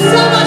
so.